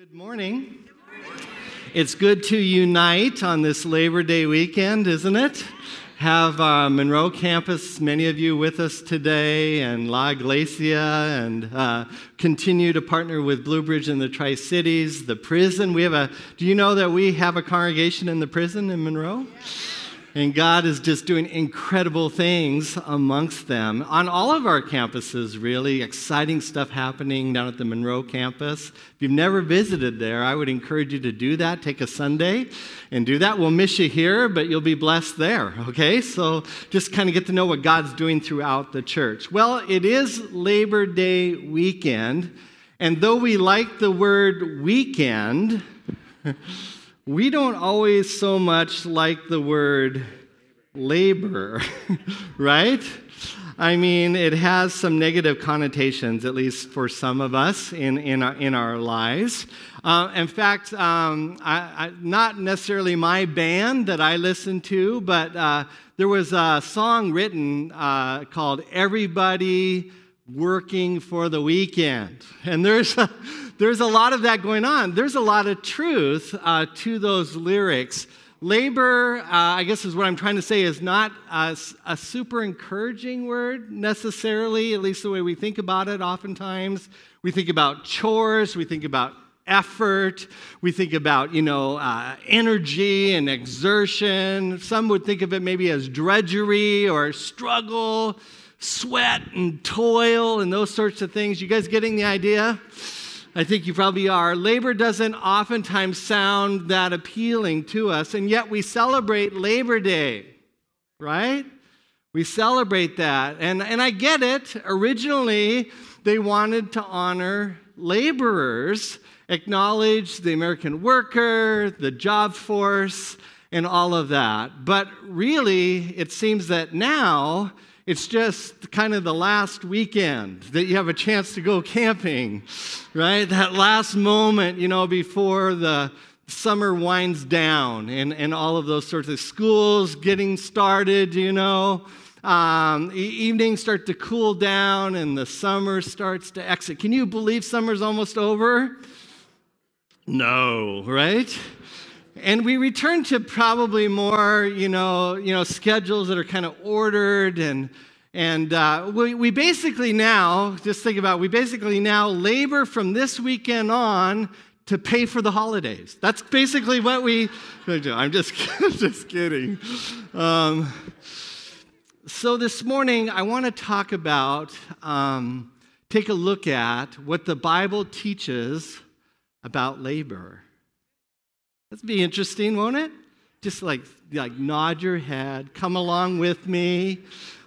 Good morning. It's good to unite on this Labor Day weekend, isn't it? Have uh, Monroe campus, many of you with us today, and La Iglesia, and uh, continue to partner with Blue Bridge in the Tri Cities, the prison. We have a. Do you know that we have a congregation in the prison in Monroe? Yeah. And God is just doing incredible things amongst them on all of our campuses, really. Exciting stuff happening down at the Monroe campus. If you've never visited there, I would encourage you to do that. Take a Sunday and do that. We'll miss you here, but you'll be blessed there, okay? So just kind of get to know what God's doing throughout the church. Well, it is Labor Day weekend, and though we like the word weekend, we don't always so much like the word labor, right? I mean, it has some negative connotations, at least for some of us in, in, our, in our lives. Uh, in fact, um, I, I, not necessarily my band that I listen to, but uh, there was a song written uh, called Everybody Working for the Weekend. And there's a, there's a lot of that going on. There's a lot of truth uh, to those lyrics. Labor, uh, I guess is what I'm trying to say, is not a, a, super encouraging word necessarily, at least the way we think about it oftentimes. We think about chores, we think about effort, we think about, you know, uh, energy and exertion. Some would think of it maybe as drudgery or struggle, sweat and toil and those sorts of things. You guys getting the idea? I think you probably are. Labor doesn't oftentimes sound that appealing to us, and yet we celebrate Labor Day, right? We celebrate that. And, and I get it. Originally, they wanted to honor laborers, acknowledge the American worker, the job force, and all of that. But really, it seems that now, it's just kind of the last weekend that you have a chance to go camping, right? That last moment, you know, before the summer winds down and, and all of those sorts of schools getting started, you know. Um, evenings start to cool down and the summer starts to exit. Can you believe summer's almost over? No, right? And we return to probably more, you know, you know, schedules that are kind of ordered and and uh, we, we basically now, just think about, it, we basically now labor from this weekend on to pay for the holidays. That's basically what we do. I'm just, just kidding. Um, so this morning, I want to talk about, um, take a look at what the Bible teaches about labor. That'd be interesting, won't it? Just like, like nod your head, come along with me.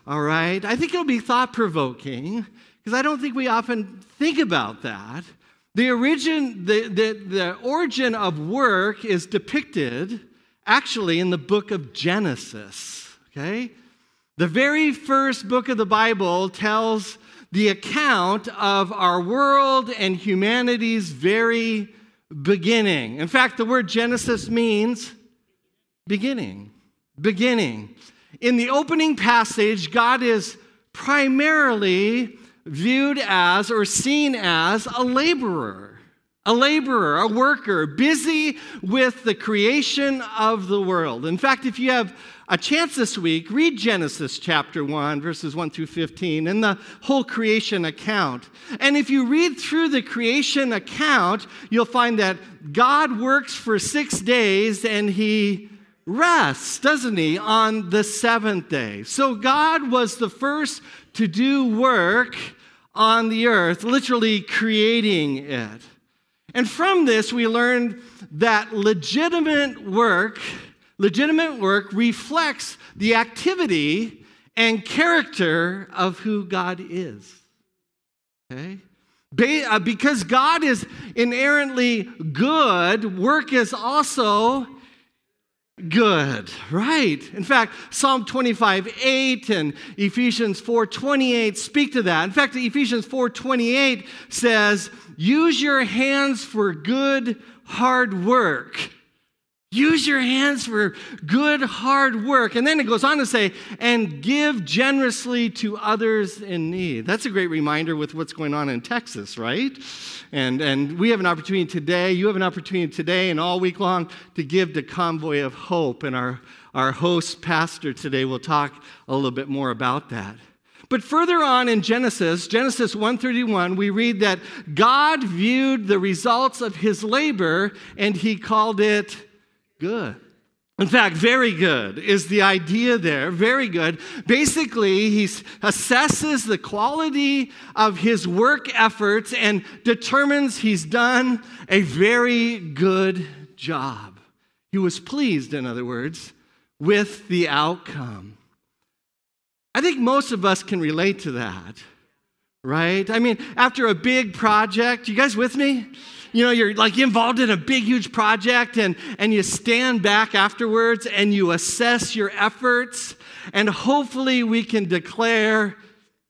All right? I think it'll be thought provoking because I don't think we often think about that. The origin, the, the, the origin of work is depicted actually in the book of Genesis. Okay? The very first book of the Bible tells the account of our world and humanity's very beginning. In fact, the word Genesis means beginning. Beginning. In the opening passage, God is primarily viewed as or seen as a laborer. A laborer, a worker, busy with the creation of the world. In fact, if you have a chance this week, read Genesis chapter 1, verses 1 through 15, and the whole creation account. And if you read through the creation account, you'll find that God works for six days and he rests, doesn't he, on the seventh day. So God was the first to do work on the earth, literally creating it. And from this, we learned that legitimate work Legitimate work reflects the activity and character of who God is. Okay? Uh, because God is inherently good, work is also good, right? In fact, Psalm 25, 8 and Ephesians 4, 28 speak to that. In fact, Ephesians 4, 28 says, use your hands for good, hard work Use your hands for good, hard work. And then it goes on to say, and give generously to others in need. That's a great reminder with what's going on in Texas, right? And, and we have an opportunity today, you have an opportunity today and all week long to give to Convoy of Hope. And our, our host pastor today will talk a little bit more about that. But further on in Genesis, Genesis 131, we read that God viewed the results of his labor and he called it good. In fact, very good is the idea there. Very good. Basically, he assesses the quality of his work efforts and determines he's done a very good job. He was pleased, in other words, with the outcome. I think most of us can relate to that, right? I mean, after a big project, you guys with me? you know, you're like involved in a big, huge project and, and you stand back afterwards and you assess your efforts, and hopefully we can declare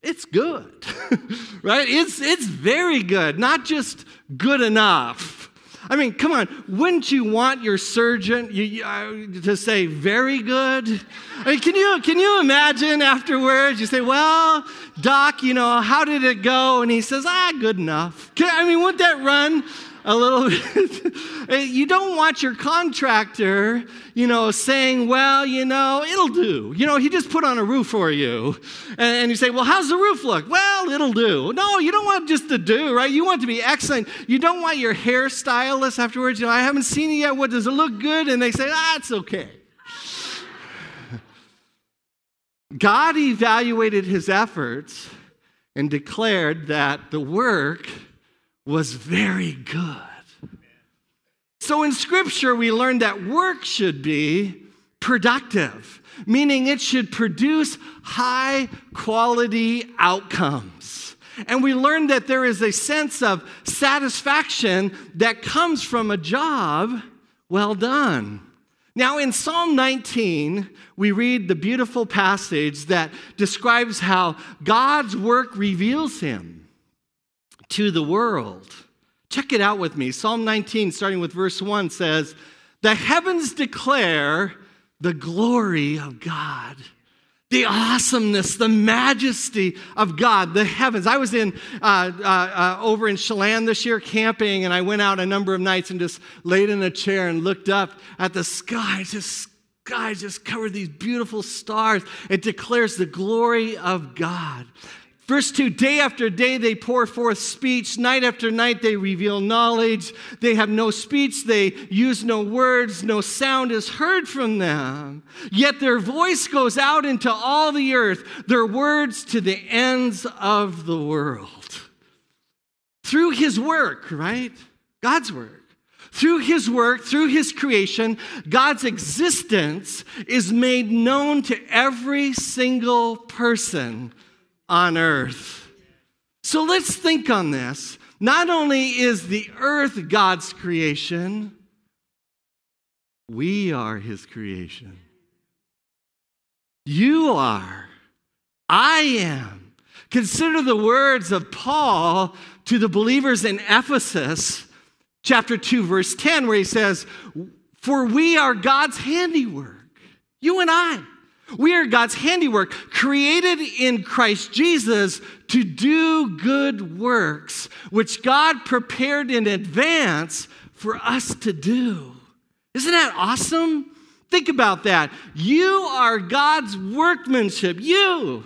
it's good, right? It's, it's very good, not just good enough. I mean, come on, wouldn't you want your surgeon you, uh, to say very good? I mean, can you, can you imagine afterwards? You say, well, doc, you know, how did it go? And he says, ah, good enough. Can, I mean, wouldn't that run a little bit. you don't want your contractor, you know, saying, well, you know, it'll do. You know, he just put on a roof for you. And, you say, well, how's the roof look? Well, it'll do. No, you don't want just to do, right? You want to be excellent. You don't want your hairstylist afterwards, you know, I haven't seen it yet. What does it look good? And they say, ah, it's okay. God evaluated his efforts and declared that the work was very good. So in Scripture, we learn that work should be productive, meaning it should produce high quality outcomes. And we learn that there is a sense of satisfaction that comes from a job well done. Now, in Psalm 19, we read the beautiful passage that describes how God's work reveals him to the world. Check it out with me. Psalm 19, starting with verse 1, says, The heavens declare the glory of God the awesomeness, the majesty of God, the heavens. I was in uh, uh, uh, over in Chelan this year camping, and I went out a number of nights and just laid in a chair and looked up at the sky. Just sky just covered these beautiful stars. It declares the glory of God. Verse 2 Day after day they pour forth speech, night after night they reveal knowledge. They have no speech, they use no words, no sound is heard from them. Yet their voice goes out into all the earth, their words to the ends of the world. Through his work, right? God's work. Through his work, through his creation, God's existence is made known to every single person on earth. So let's think on this. Not only is the earth God's creation, we are his creation. You are. I am. Consider the words of Paul to the believers in Ephesus, chapter 2, verse 10, where he says, For we are God's handiwork, you and I. We are God's handiwork, created in Christ Jesus to do good works, which God prepared in advance for us to do. Isn't that awesome? Think about that. You are God's workmanship. You,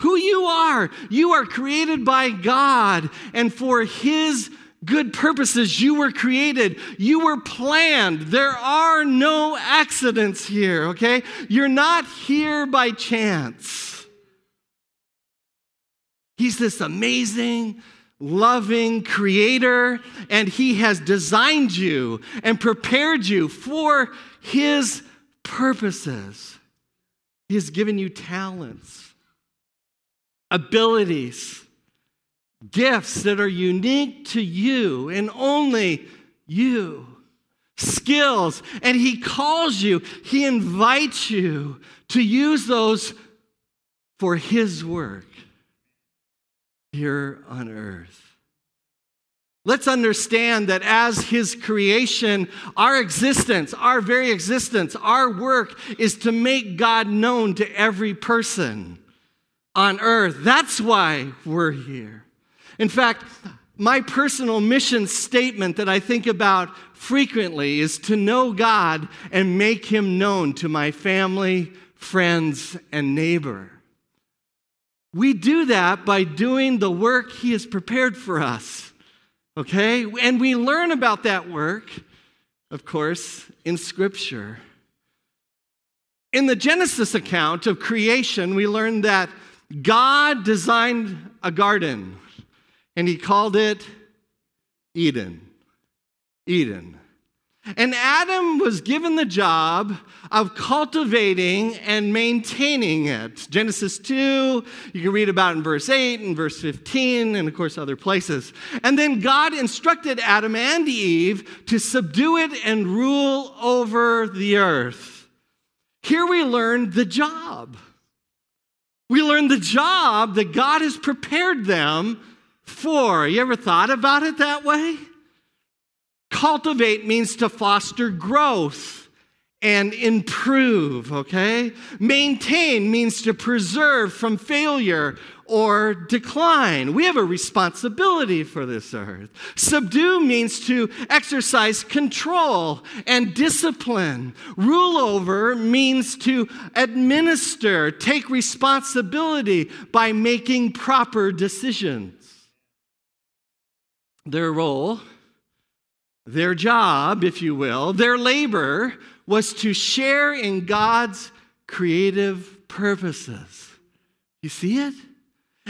who you are, you are created by God and for His good purposes. You were created, you were planned. There are no accidents here, okay? You're not here by chance. He's this amazing, loving creator, and He has designed you and prepared you for His purposes. He has given you talents, abilities gifts that are unique to you and only you, skills, and He calls you, He invites you to use those for His work here on earth. Let's understand that as His creation, our existence, our very existence, our work is to make God known to every person on earth. That's why we're here. In fact, my personal mission statement that I think about frequently is to know God and make Him known to my family, friends, and neighbor. We do that by doing the work He has prepared for us. Okay? And we learn about that work, of course, in Scripture. In the Genesis account of creation, we learn that God designed a garden and he called it Eden. Eden. And Adam was given the job of cultivating and maintaining it. Genesis 2, you can read about in verse 8 and verse 15, and of course other places. And then God instructed Adam and Eve to subdue it and rule over the earth. Here we learn the job. We learn the job that God has prepared them for. You ever thought about it that way? Cultivate means to foster growth and improve, okay? Maintain means to preserve from failure or decline. We have a responsibility for this earth. Subdue means to exercise control and discipline. Rule over means to administer, take responsibility by making proper decisions. Their role their job, if you will, their labor was to share in God's creative purposes. You see it?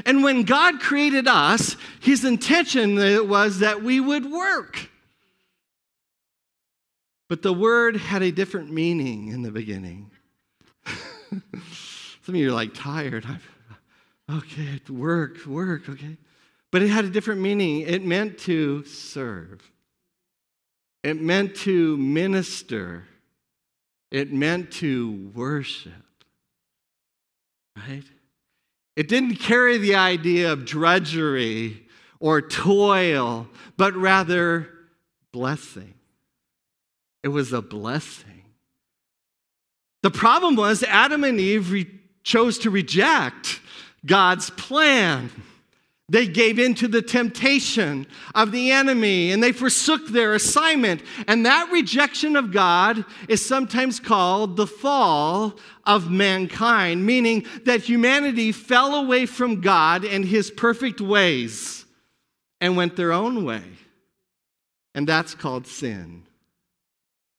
And when God created us, his intention was that we would work. But the word had a different meaning in the beginning. Some of you are like tired. I'm, okay, work, work, okay. But it had a different meaning. It meant to serve. It meant to minister, it meant to worship, right? It didn't carry the idea of drudgery or toil, but rather blessing. It was a blessing. The problem was Adam and Eve re- chose to reject God's plan. They gave in to the temptation of the enemy and they forsook their assignment. And that rejection of God is sometimes called the fall of mankind, meaning that humanity fell away from God and his perfect ways and went their own way. And that's called sin,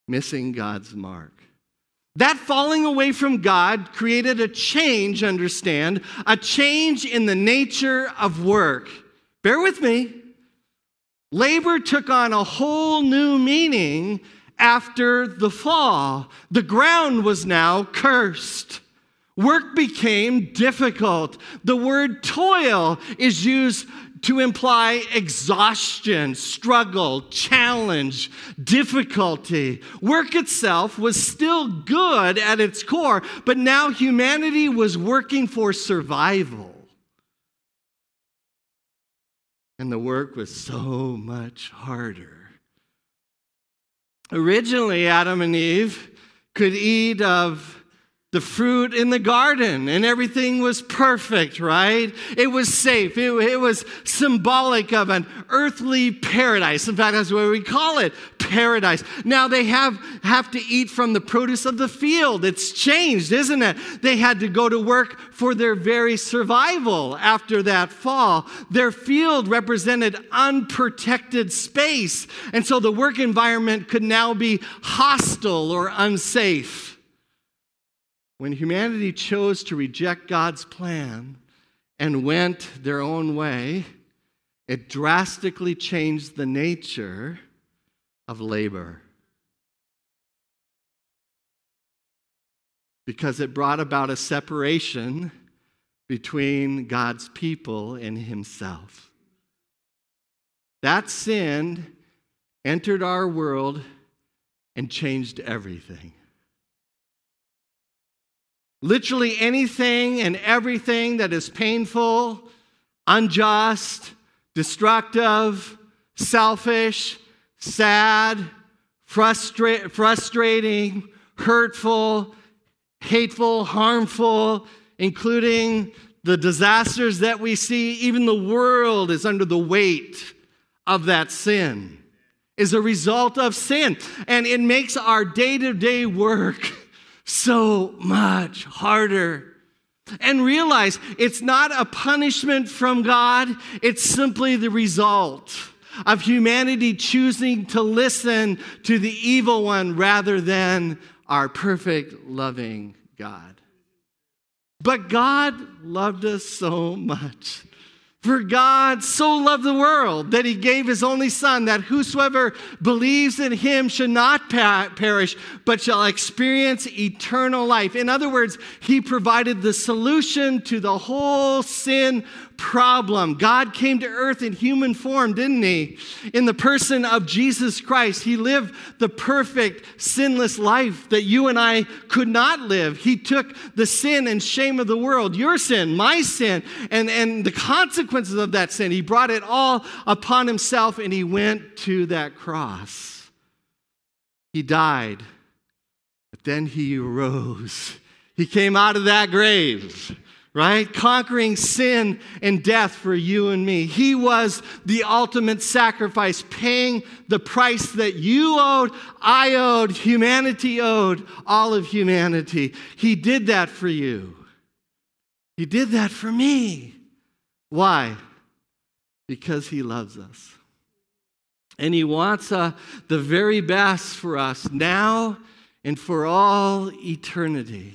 missing God's mark. That falling away from God created a change, understand, a change in the nature of work. Bear with me. Labor took on a whole new meaning after the fall. The ground was now cursed. Work became difficult. The word toil is used to imply exhaustion, struggle, challenge, difficulty. Work itself was still good at its core, but now humanity was working for survival. And the work was so much harder. Originally, Adam and Eve could eat of the fruit in the garden and everything was perfect, right? It was safe. It, it, was symbolic of an earthly paradise. In fact, that's what we call it paradise. Now they have, have to eat from the produce of the field. It's changed, isn't it? They had to go to work for their very survival after that fall. Their field represented unprotected space. And so the work environment could now be hostile or unsafe. When humanity chose to reject God's plan and went their own way, it drastically changed the nature of labor. Because it brought about a separation between God's people and Himself. That sin entered our world and changed everything. Literally anything and everything that is painful, unjust, destructive, selfish, sad, frustra- frustrating, hurtful, hateful, harmful, including the disasters that we see. Even the world is under the weight of that sin, is a result of sin. And it makes our day to day work so much harder. And realize it's not a punishment from God, it's simply the result of humanity choosing to listen to the evil one rather than our perfect, loving God. But God loved us so much. For God so loved the world that he gave his only Son, that whosoever believes in him should not perish, but shall experience eternal life. In other words, he provided the solution to the whole sin problem. God came to earth in human form, didn't he? In the person of Jesus Christ. He lived the perfect, sinless life that you and I could not live. He took the sin and shame of the world, your sin, my sin, and, and the consequences of that sin. He brought it all upon himself and he went to that cross. He died, but then he arose. He came out of that grave right? Conquering sin and death for you and me. He was the ultimate sacrifice, paying the price that you owed, I owed, humanity owed, all of humanity. He did that for you. He did that for me. Why? Because He loves us. And He wants uh, the very best for us now and for all eternity.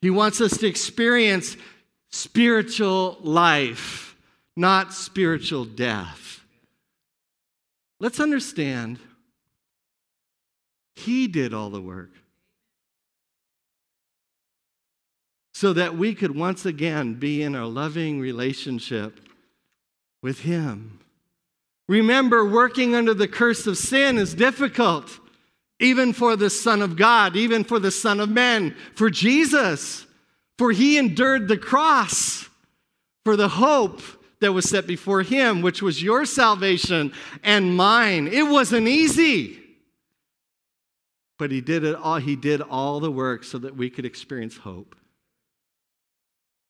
He wants us to experience spiritual life, not spiritual death. Let's understand, He did all the work. So that we could once again be in a loving relationship with Him. Remember, working under the curse of sin is difficult, even for the Son of God, even for the Son of Man, for Jesus. For he endured the cross for the hope that was set before him, which was your salvation and mine. It wasn't easy. But he did it all, he did all the work so that we could experience hope,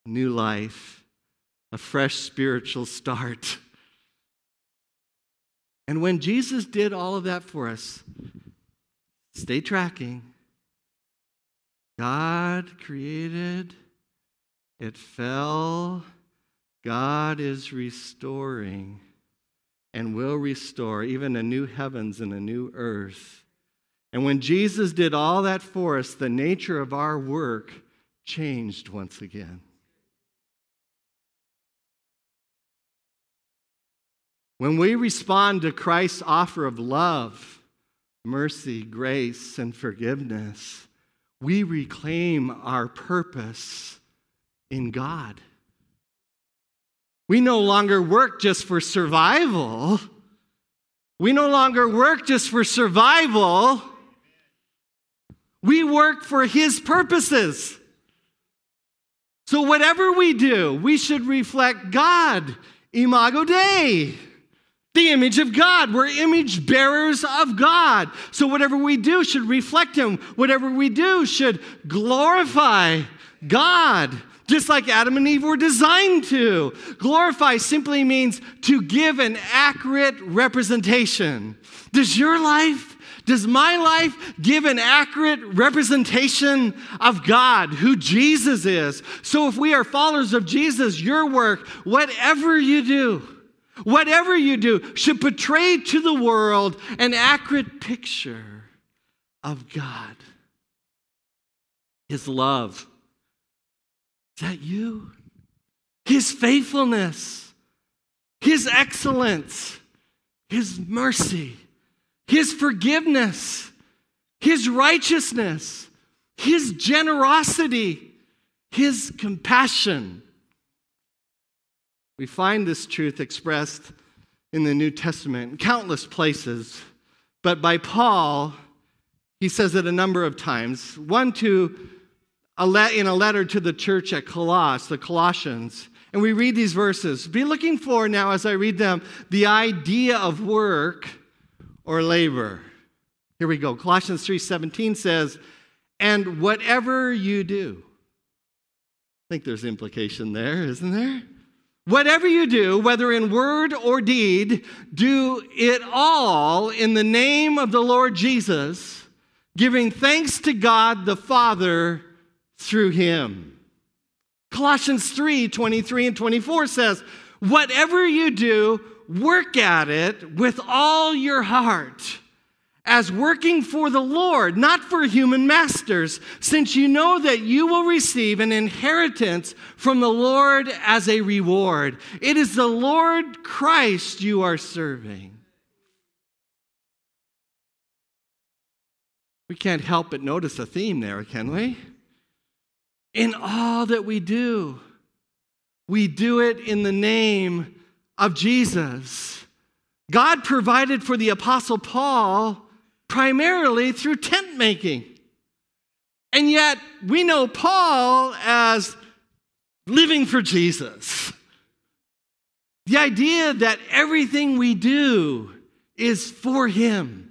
new life, a fresh spiritual start. And when Jesus did all of that for us, stay tracking. God created it fell. God is restoring and will restore even a new heavens and a new earth. And when Jesus did all that for us, the nature of our work changed once again. When we respond to Christ's offer of love, mercy, grace, and forgiveness, we reclaim our purpose in God. We no longer work just for survival. We no longer work just for survival. We work for His purposes. So, whatever we do, we should reflect God, Imago Dei, the image of God. We're image bearers of God. So, whatever we do should reflect Him. Whatever we do should glorify God just like Adam and Eve were designed to. Glorify simply means to give an accurate representation. Does your life, does my life give an accurate representation of God, who Jesus is? So if we are followers of Jesus, your work, whatever you do, whatever you do, should portray to the world an accurate picture of God, His love. Is that you? His faithfulness, His excellence, His mercy, His forgiveness, His righteousness, His generosity, His compassion. We find this truth expressed in the New Testament in countless places, but by Paul, he says it a number of times. One to in a letter to the church at Colossus, the Colossians, and we read these verses, be looking for now as I read them the idea of work or labor. Here we go. Colossians 3:17 says, "And whatever you do." I think there's implication there, isn't there? Whatever you do, whether in word or deed, do it all in the name of the Lord Jesus, giving thanks to God the Father through him. Colossians 3 23 and 24 says, Whatever you do, work at it with all your heart as working for the Lord, not for human masters, since you know that you will receive an inheritance from the Lord as a reward. It is the Lord Christ you are serving. We can't help but notice a theme there, can we? In all that we do, we do it in the name of Jesus. God provided for the Apostle Paul primarily through tent making. And yet, we know Paul as living for Jesus. The idea that everything we do is for Him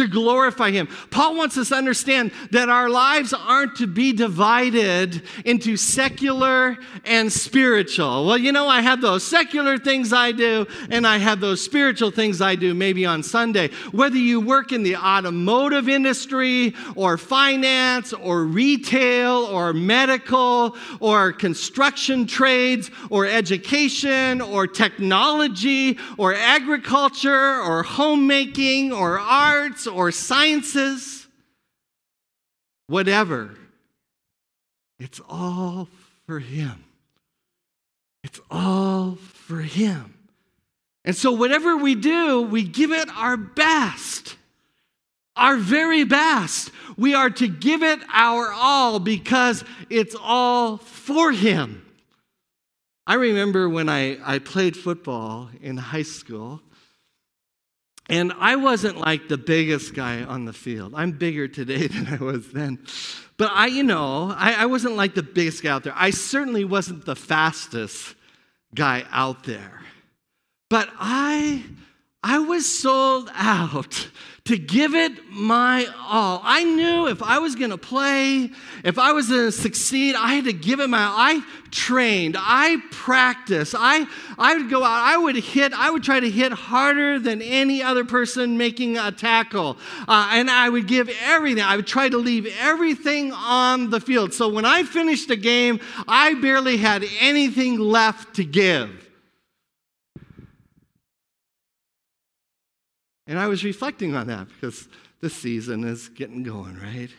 to glorify Him. Paul wants us to understand that our lives aren't to be divided into secular and spiritual. Well, you know, I have those secular things I do, and I have those spiritual things I do maybe on Sunday. Whether you work in the automotive industry, or finance, or retail, or medical, or construction trades, or education, or technology, or agriculture, or homemaking, or arts, or sciences, whatever. It's all for Him. It's all for Him. And so, whatever we do, we give it our best, our very best. We are to give it our all because it's all for Him. I remember when I, I played football in high school, and I wasn't like the biggest guy on the field. I'm bigger today than I was then. But I, you know, I, I, wasn't like the biggest guy out there. I certainly wasn't the fastest guy out there. But I, I was sold out to give it my all. I knew if I was going to play, if I was going to succeed, I had to give it my all. I trained, I practiced, I, I would go out, I would hit, I would try to hit harder than any other person making a tackle. Uh, and I would give everything. I would try to leave everything on the field. So when I finished a game, I barely had anything left to give. And I was reflecting on that because the season is getting going, right?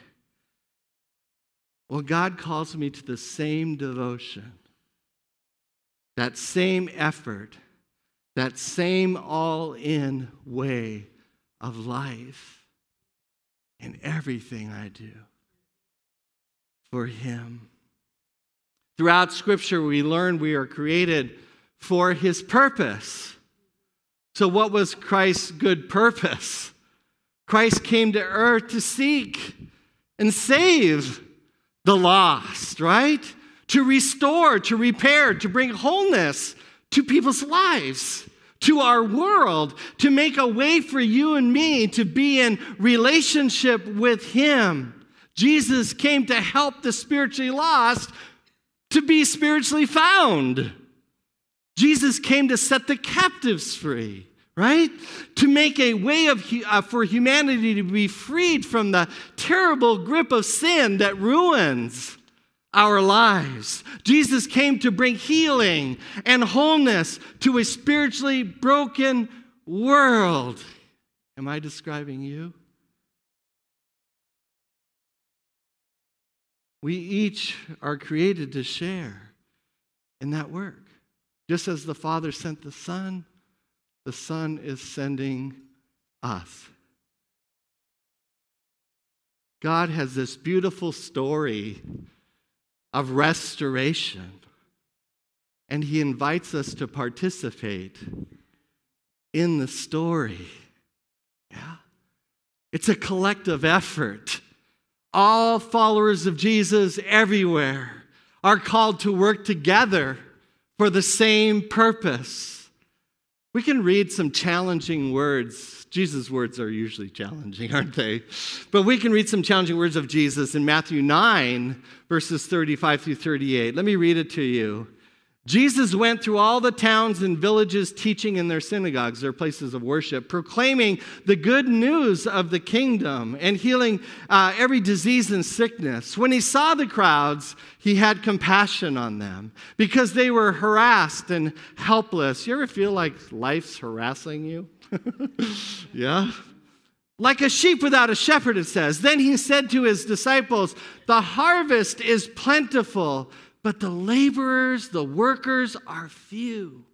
Well, God calls me to the same devotion, that same effort, that same all in way of life in everything I do for Him. Throughout Scripture, we learn we are created for His purpose. So, what was Christ's good purpose? Christ came to earth to seek and save the lost, right? To restore, to repair, to bring wholeness to people's lives, to our world, to make a way for you and me to be in relationship with Him. Jesus came to help the spiritually lost to be spiritually found. Jesus came to set the captives free, right? To make a way of, uh, for humanity to be freed from the terrible grip of sin that ruins our lives. Jesus came to bring healing and wholeness to a spiritually broken world. Am I describing you? We each are created to share in that work. Just as the Father sent the Son, the Son is sending us. God has this beautiful story of restoration, and He invites us to participate in the story. Yeah? It's a collective effort. All followers of Jesus everywhere are called to work together for the same purpose. We can read some challenging words. Jesus' words are usually challenging, aren't they? But we can read some challenging words of Jesus in Matthew 9, verses 35 through 38. Let me read it to you. Jesus went through all the towns and villages teaching in their synagogues, their places of worship, proclaiming the good news of the kingdom and healing uh, every disease and sickness. When he saw the crowds, he had compassion on them because they were harassed and helpless. You ever feel like life's harassing you? yeah? Like a sheep without a shepherd, it says. Then he said to his disciples, The harvest is plentiful but the laborers, the workers are few.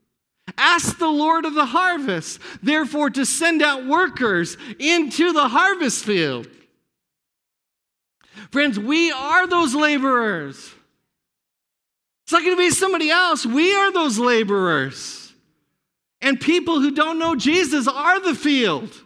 Ask the Lord of the harvest, therefore, to send out workers into the harvest field. Friends, we are those laborers. It's not going to be somebody else. We are those laborers. And people who don't know Jesus are the field.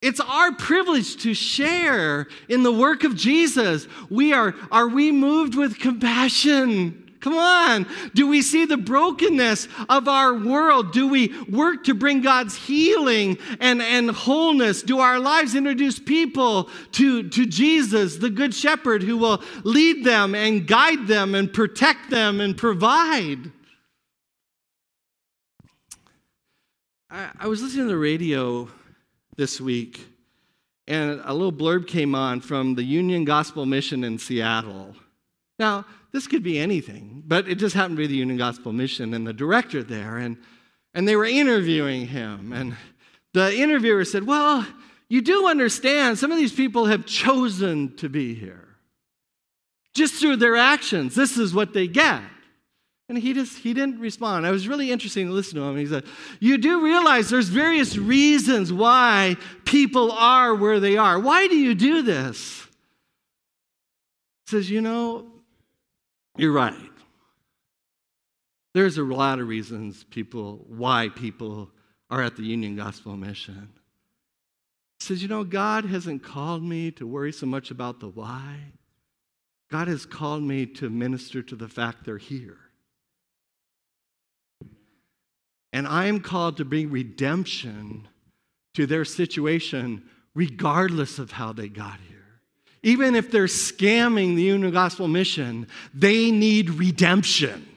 It's our privilege to share in the work of Jesus. We are, are we moved with compassion? Come on. Do we see the brokenness of our world? Do we work to bring God's healing and, and wholeness? Do our lives introduce people to, to Jesus, the Good Shepherd, who will lead them and guide them and protect them and provide? I, I was listening to the radio this week, and a little blurb came on from the Union Gospel Mission in Seattle. Now, this could be anything, but it just happened to be the Union Gospel Mission and the director there, and, and they were interviewing him. And the interviewer said, Well, you do understand some of these people have chosen to be here. Just through their actions, this is what they get. And he just he didn't respond. I was really interesting to listen to him. He said, "You do realize there's various reasons why people are where they are. Why do you do this?" He says, "You know, you're right. There's a lot of reasons people why people are at the Union Gospel Mission." He says, "You know, God hasn't called me to worry so much about the why. God has called me to minister to the fact they're here." And I am called to bring redemption to their situation, regardless of how they got here. Even if they're scamming the Union Gospel mission, they need redemption.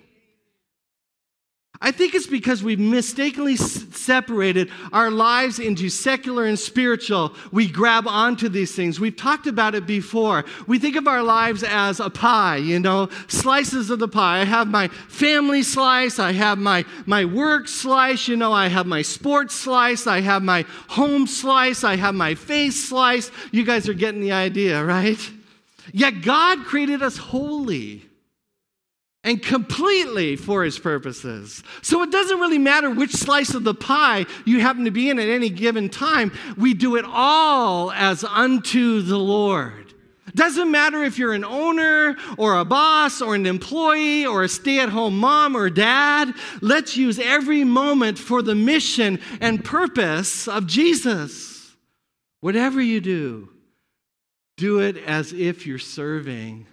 I think it's because we've mistakenly separated our lives into secular and spiritual. We grab onto these things. We've talked about it before. We think of our lives as a pie, you know, slices of the pie. I have my family slice, I have my, my work slice, you know, I have my sports slice, I have my home slice, I have my face slice. You guys are getting the idea, right? Yet God created us wholly and completely for his purposes. So it doesn't really matter which slice of the pie you happen to be in at any given time. We do it all as unto the Lord. Doesn't matter if you're an owner or a boss or an employee or a stay at home mom or dad. Let's use every moment for the mission and purpose of Jesus. Whatever you do, do it as if you're serving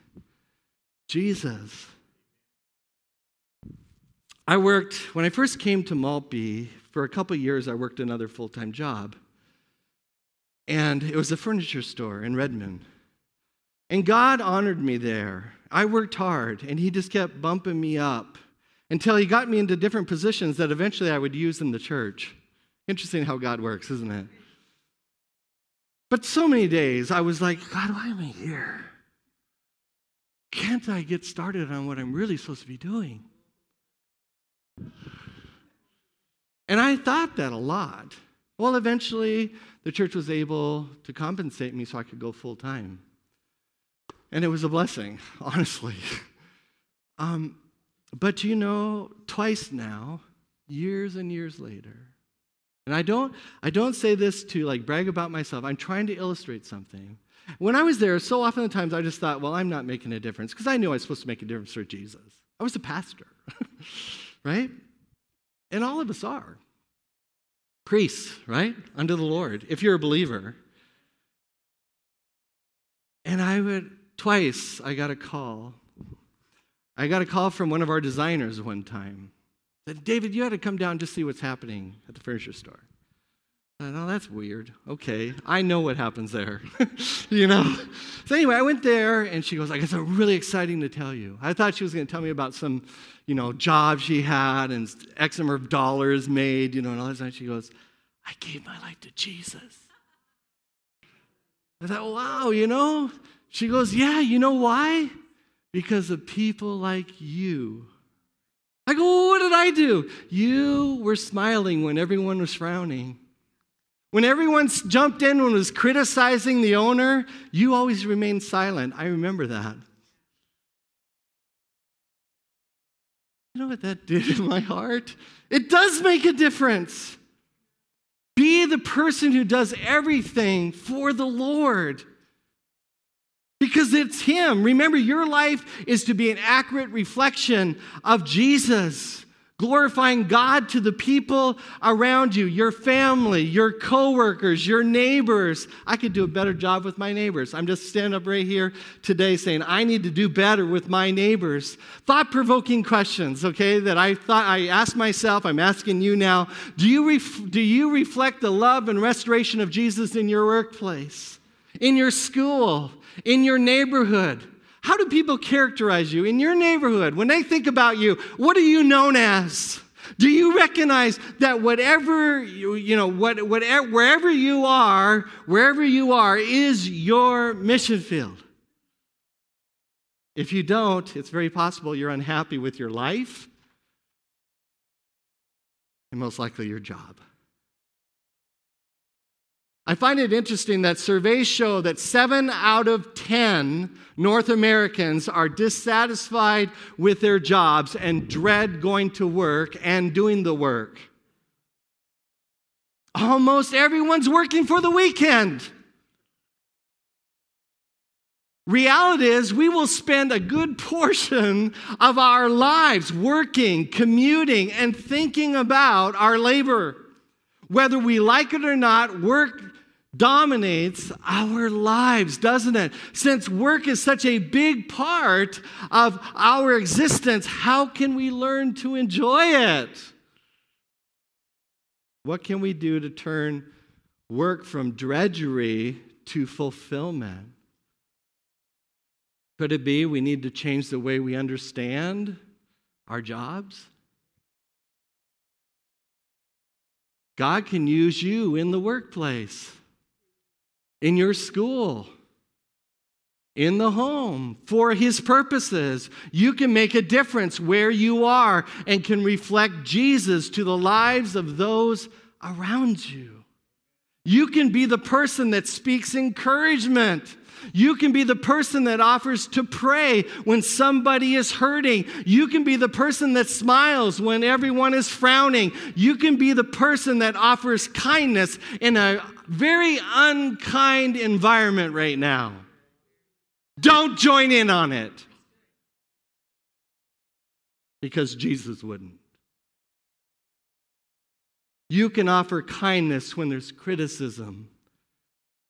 Jesus. I worked, when I first came to Maltby, for a couple years, I worked another full time job. And it was a furniture store in Redmond. And God honored me there. I worked hard, and He just kept bumping me up until He got me into different positions that eventually I would use in the church. Interesting how God works, isn't it? But so many days I was like, God, why am I here? Can't I get started on what I'm really supposed to be doing? And I thought that a lot. Well, eventually, the church was able to compensate me so I could go full time. And it was a blessing, honestly. Um, but you know, twice now, years and years later, and I don't, I don't say this to like brag about myself. I'm trying to illustrate something. When I was there, so often the times I just thought, well, I'm not making a difference because I knew I was supposed to make a difference for Jesus. I was a pastor, right? And all of us are. Priests, right? Under the Lord, if you're a believer. And I would, twice, I got a call. I got a call from one of our designers one time. Said, David, you had to come down to see what's happening at the furniture store. Oh, that's weird. Okay, I know what happens there. you know? So anyway, I went there and she goes, I guess I'm really exciting to tell you. I thought she was going to tell me about some, you know, job she had and X number of dollars made, you know, and all this. And she goes, I gave my life to Jesus. I thought, wow, you know? She goes, yeah, you know why? Because of people like you. I go, well, what did I do? You were smiling when everyone was frowning. When everyone jumped in and was criticizing the owner, you always remained silent. I remember that. You know what that did in my heart? It does make a difference. Be the person who does everything for the Lord because it's Him. Remember, your life is to be an accurate reflection of Jesus, glorifying God to the people around you, your family, your coworkers, your neighbors. I could do a better job with my neighbors. I'm just standing up right here today saying, I need to do better with my neighbors. Thought provoking questions, okay, that I thought I asked myself, I'm asking you now. Do you, ref- do you reflect the love and restoration of Jesus in your workplace, in your school? in your neighborhood? How do people characterize you in your neighborhood? When they think about you, what are you known as? Do you recognize that whatever you, you know, what, whatever, wherever you are, wherever you are, is your mission field? If you don't, it's very possible you're unhappy with your life and most likely your job. I find it interesting that surveys show that seven out of 10 North Americans are dissatisfied with their jobs and dread going to work and doing the work. Almost everyone's working for the weekend. Reality is, we will spend a good portion of our lives working, commuting, and thinking about our labor. Whether we like it or not, work dominates our lives, doesn't it? Since work is such a big part of our existence, how can we learn to enjoy it? What can we do to turn work from drudgery to fulfillment? Could it be we need to change the way we understand our jobs? God can use you in the workplace in your school, in the home, for His purposes. You can make a difference where you are and can reflect Jesus to the lives of those around you. You can be the person that speaks encouragement. You can be the person that offers to pray when somebody is hurting. You can be the person that smiles when everyone is frowning. You can be the person that offers kindness in a very unkind environment right now. Don't join in on it because Jesus wouldn't. You can offer kindness when there's criticism.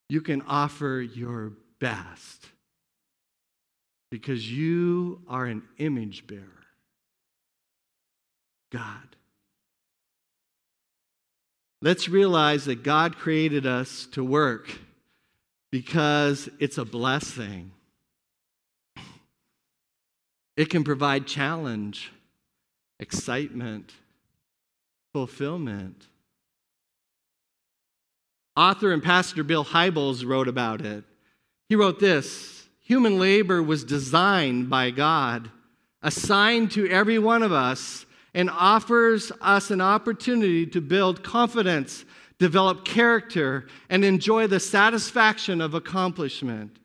You can offer your best because you are an image bearer. God. Let's realize that God created us to work because it's a blessing. It can provide challenge, excitement, fulfillment. Author and pastor Bill Hybels wrote about it. He wrote this Human labor was designed by God, assigned to every one of us, and offers us an opportunity to build confidence, develop character, and enjoy the satisfaction of accomplishment.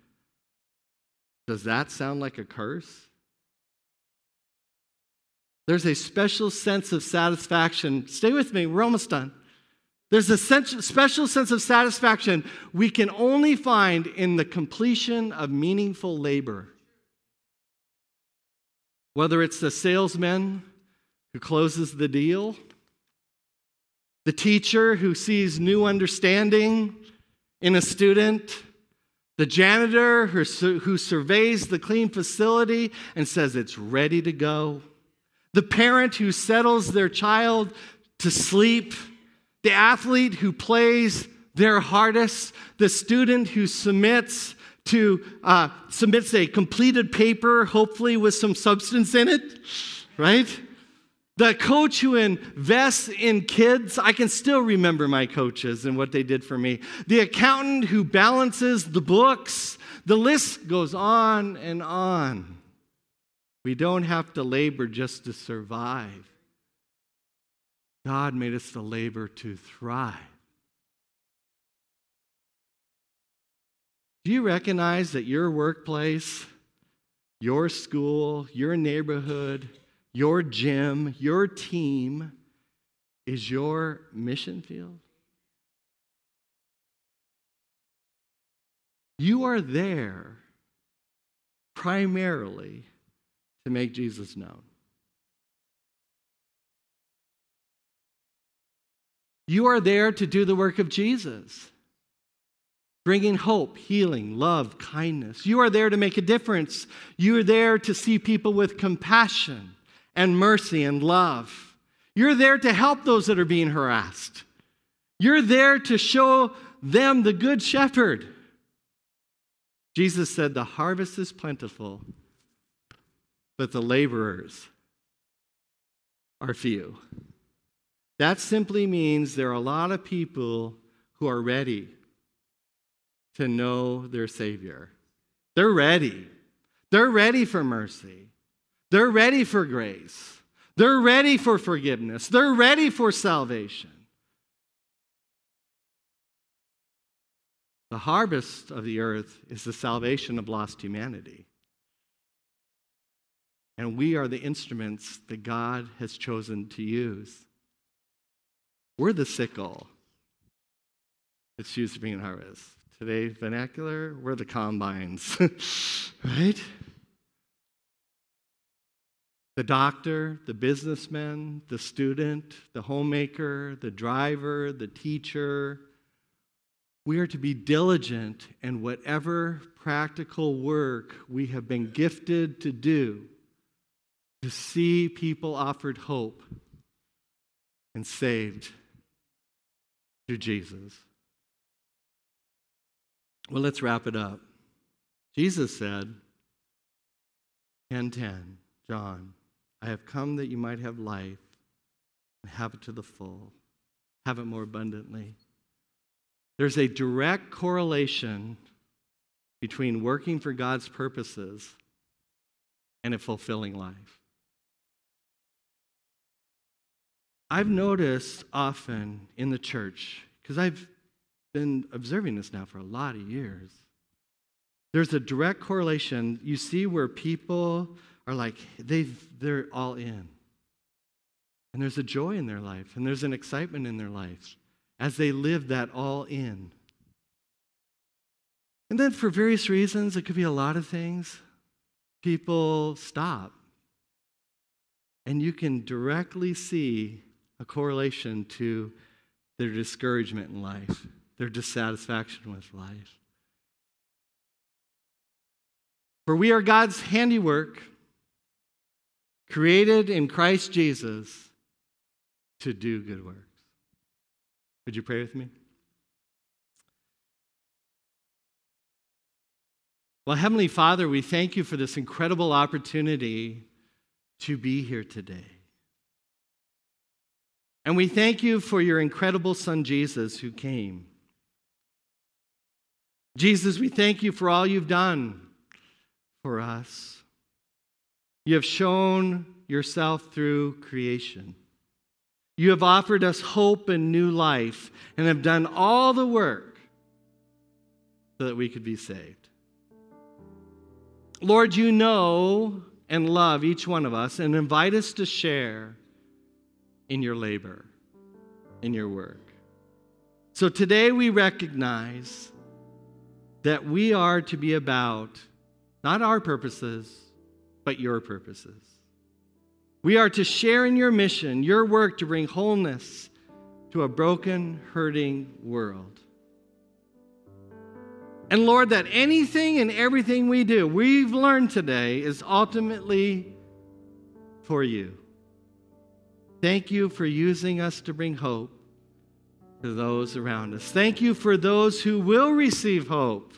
Does that sound like a curse? There's a special sense of satisfaction. Stay with me, we're almost done. There's a special sense of satisfaction we can only find in the completion of meaningful labor. Whether it's the salesman who closes the deal, the teacher who sees new understanding in a student, The janitor who, who surveys the clean facility and says it's ready to go. The parent who settles their child to sleep. The athlete who plays their hardest. The student who submits to uh, submits a completed paper, hopefully with some substance in it, right? The coach who invests in kids, I can still remember my coaches and what they did for me. The accountant who balances the books, the list goes on and on. We don't have to labor just to survive. God made us to labor to thrive. Do you recognize that your workplace, your school, your neighborhood, your gym, your team is your mission field. You are there primarily to make Jesus known. You are there to do the work of Jesus, bringing hope, healing, love, kindness. You are there to make a difference. You are there to see people with compassion and mercy and love. You're there to help those that are being harassed. You're there to show them the good shepherd. Jesus said, The harvest is plentiful, but the laborers are few. That simply means there are a lot of people who are ready to know their Savior. They're ready. They're ready for mercy. They're ready for grace. They're ready for forgiveness. They're ready for salvation. The harvest of the earth is the salvation of lost humanity. And we are the instruments that God has chosen to use. We're the sickle that's used to bring in harvest. Today, vernacular, we're the combines, right? The doctor, the businessman, the student, the homemaker, the driver, the teacher. We are to be diligent in whatever practical work we have been gifted to do to see people offered hope and saved through Jesus. Well, let's wrap it up. Jesus said, 10 10, John, I have come that you might have life and have it to the full, have it more abundantly. There's a direct correlation between working for God's purposes and a fulfilling life. I've noticed often in the church, because I've been observing this now for a lot of years, there's a direct correlation. You see where people are like, they they're all in. And there's a joy in their life, and there's an excitement in their life as they live that all in. And then, for various reasons, it could be a lot of things, people stop. And you can directly see a correlation to their discouragement in life, their dissatisfaction with life. For we are God's handiwork created in Christ Jesus to do good works. Would you pray with me? Well, Heavenly Father, we thank you for this incredible opportunity to be here today. And we thank you for your incredible Son, Jesus, who came. Jesus, we thank you for all you've done for us. You have shown yourself through creation. You have offered us hope and new life and have done all the work so that we could be saved. Lord, you know and love each one of us and invite us to share in your labor, in your work. So today we recognize that we are to be about not our purposes, but your purposes. We are to share in your mission, your work to bring wholeness to a broken, hurting world. And Lord, that anything and everything we do, we've learned today, is ultimately for you. Thank you for using us to bring hope to those around us. Thank you for those who will receive hope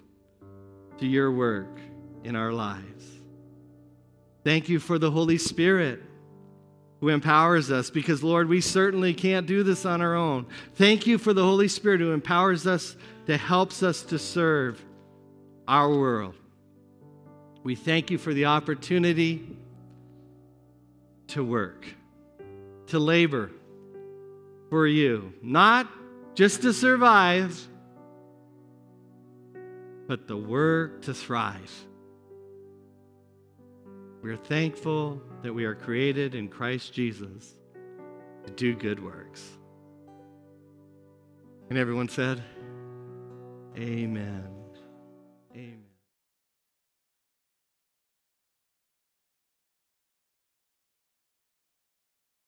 to your work in our lives. Thank you for the Holy Spirit who empowers us because, Lord, we certainly can't do this on our own. Thank you for the Holy Spirit who empowers us, that helps us to serve our world. We thank you for the opportunity to work, to labor for you, not just to survive, but the work to thrive. We are thankful that we are created in Christ Jesus to do good works. And everyone said, Amen.